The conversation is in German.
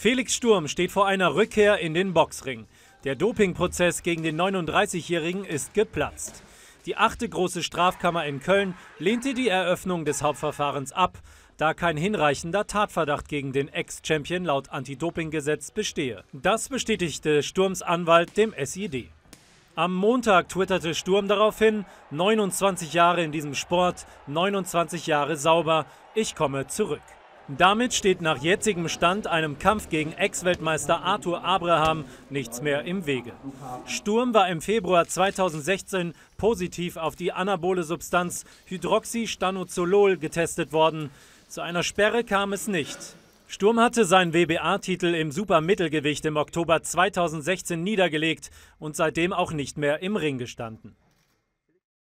Felix Sturm steht vor einer Rückkehr in den Boxring. Der Dopingprozess gegen den 39-Jährigen ist geplatzt. Die achte große Strafkammer in Köln lehnte die Eröffnung des Hauptverfahrens ab, da kein hinreichender Tatverdacht gegen den Ex-Champion laut Anti-Doping-Gesetz bestehe. Das bestätigte Sturms Anwalt dem SID. Am Montag twitterte Sturm daraufhin, 29 Jahre in diesem Sport, 29 Jahre sauber, ich komme zurück. Damit steht nach jetzigem Stand einem Kampf gegen Ex-Weltmeister Arthur Abraham nichts mehr im Wege. Sturm war im Februar 2016 positiv auf die anabole Substanz Hydroxystanozolol getestet worden. Zu einer Sperre kam es nicht. Sturm hatte seinen WBA-Titel im Supermittelgewicht im Oktober 2016 niedergelegt und seitdem auch nicht mehr im Ring gestanden.